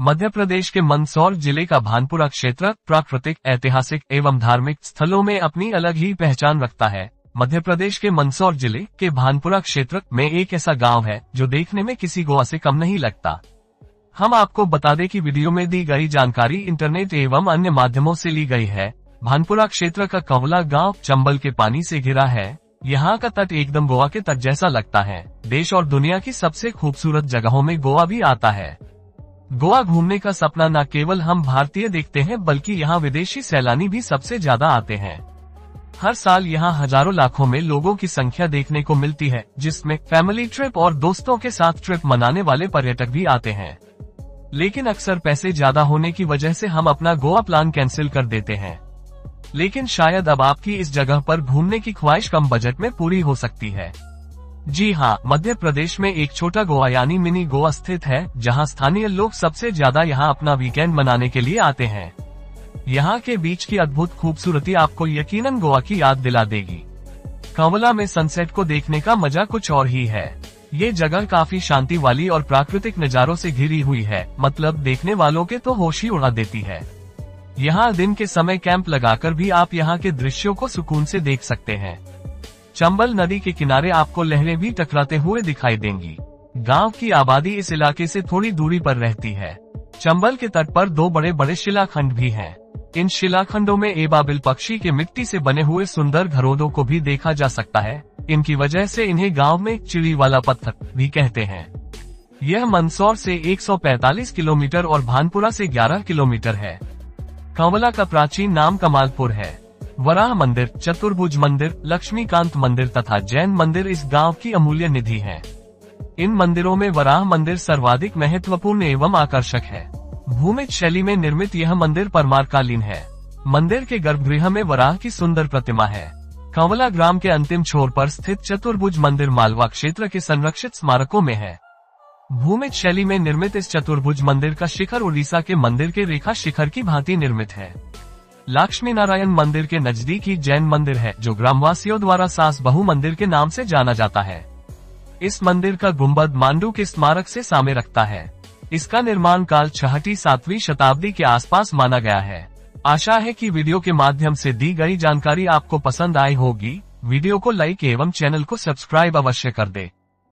मध्य प्रदेश के मंदसौर ज़िले का भानपुरा क्षेत्र प्राकृतिक, ऐतिहासिक एवं धार्मिक स्थलों में अपनी अलग ही पहचान रखता है। मध्य प्रदेश के मंदसौर ज़िले के भानपुरा क्षेत्र में एक ऐसा गाँव है, जो देखने में किसी गोवा से कम नहीं लगता। हम आपको बता दें कि वीडियो में दी गई जानकारी इंटरनेट एवं अन्य माध्यमों से ली गई है। भानपुरा क्षेत्र का कंवला गाँव चंबल के पानी से घिरा है। यहाँ का तट एकदम गोवा के तट जैसा लगता है। देश और दुनिया की सबसे खूबसूरत जगहों में गोवा भी आता है। गोवा घूमने का सपना न केवल हम भारतीय देखते हैं, बल्कि यहाँ विदेशी सैलानी भी सबसे ज़्यादा आते हैं। हर साल यहाँ हज़ारों लाखों में लोगों की संख्या देखने को मिलती है, जिसमें फैमिली ट्रिप और दोस्तों के साथ ट्रिप मनाने वाले पर्यटक भी आते हैं। लेकिन अक्सर पैसे ज़्यादा होने की वजह से हम अपना गोवा प्लान कैंसिल कर देते हैं। लेकिन शायद अब आपकी इस जगह पर घूमने की ख्वाहिश कम बजट में पूरी हो सकती है। जी हाँ मध्य प्रदेश में एक छोटा गोवा यानी मिनी गोवा स्थित है, जहाँ स्थानीय लोग सबसे ज़्यादा यहाँ अपना वीकेंड मनाने के लिए आते हैं। यहाँ के बीच की अद्भुत खूबसूरती आपको यकीनन गोवा की याद दिला देगी। कंवला में सनसेट को देखने का मज़ा कुछ और ही है। ये जगह काफ़ी शांति वाली और प्राकृतिक नज़ारों से घिरी हुई है मतलब देखने वालों के तो होश ही उड़ा देती है। यहाँ दिन के समय कैंप लगाकर भी आप यहाँ के दृश्यों को सुकून से देख सकते हैं। चंबल नदी के किनारे आपको लहरें भी टकराते हुए दिखाई देंगी। गाँव की आबादी इस इलाके से थोड़ी दूरी पर रहती है। चंबल के तट पर दो बड़े बड़े शिलाखंड भी हैं। इन शिलाखंडों में एबाबिल पक्षी के मिट्टी से बने हुए सुंदर घरोदों को भी देखा जा सकता है। इनकी वजह से इन्हें गाँव में चिड़ी वाला पत्थर भी कहते हैं। यह मंदसौर से 145 किलोमीटर और भानपुरा से 11 किलोमीटर है। कंवला का प्राचीन नाम कमालपुर है। वराह मंदिर, चतुर्भुज मंदिर, लक्ष्मीकांत मंदिर तथा जैन मंदिर इस गाँव की अमूल्य निधि है। इन मंदिरों में वराह मंदिर सर्वाधिक महत्वपूर्ण एवं आकर्षक है। भूमित शैली में निर्मित यह मंदिर परमारकालीन है। मंदिर के गर्भगृह में वराह की सुंदर प्रतिमा है। कंवला ग्राम के अंतिम छोर पर स्थित चतुर्भुज मंदिर मालवा क्षेत्र के संरक्षित स्मारकों में है। भूमित शैली में निर्मित इस चतुर्भुज मंदिर का शिखर उड़ीसा के मंदिर के रेखा शिखर की भांति निर्मित है। लक्ष्मी नारायण मंदिर के नज़दीक ही जैन मंदिर है, जो ग्रामवासियों द्वारा सास बहु मंदिर के नाम से जाना जाता है। इस मंदिर का गुंबद मांडू के स्मारक से सामे रखता है। इसका निर्माण काल छठी सातवीं शताब्दी के आसपास माना गया है। आशा है कि वीडियो के माध्यम से दी गई जानकारी आपको पसंद आई होगी। वीडियो को लाइक एवं चैनल को सब्सक्राइब अवश्य कर दे।